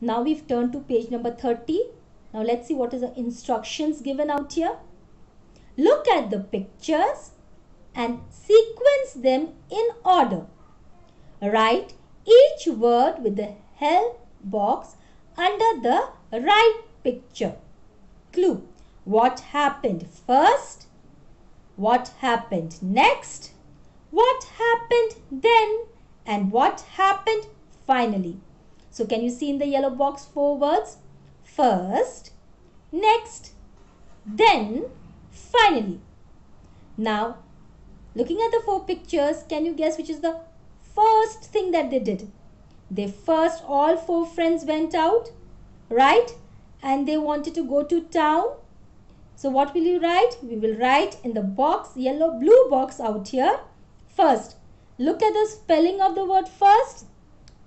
Now we've turned to page number 30. Now let's see what is the instructions given out here. Look at the pictures and sequence them in order. Write each word with the help box under the right picture. Clue. What happened first? What happened next? What happened then? And what happened finally? So can you see in the yellow box four words? First, next, then, finally. Now, looking at the four pictures, can you guess which is the first thing that they did? They first, all four friends went out, right? And they wanted to go to town. So what will you write? We will write in the box, yellow, blue box out here. First, look at the spelling of the word first.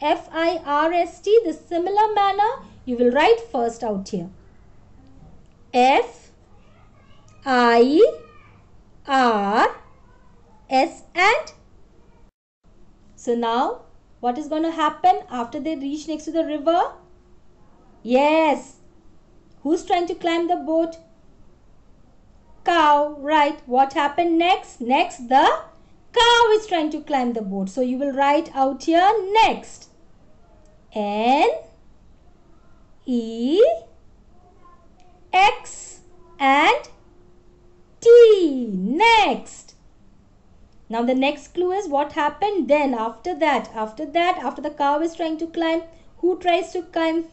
F-I-R-S-T, the similar manner, you will write first out here. F I R S and so now what is going to happen after they reach next to the river? Yes. Who's trying to climb the boat? Cow, right. What happened next? Next the cow is trying to climb the boat. So you will write out here next. N E X and T. Next. Now the next clue is what happened then after that. After that, after the cow is trying to climb, who tries to climb?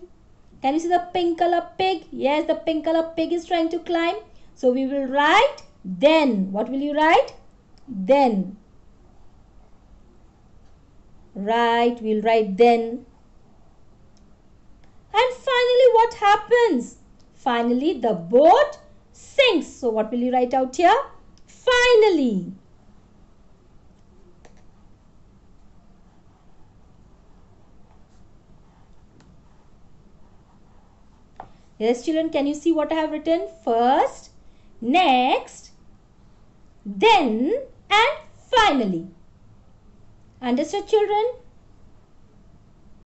Can you see the pink color pig? Yes, the pink color pig is trying to climb. So we will write then. What will you write? Then. Right, we'll write then. And finally, what happens? Finally, the boat sinks. So, what will you write out here? Finally. Yes, children, can you see what I have written? First, next, then, and finally. Understood, children?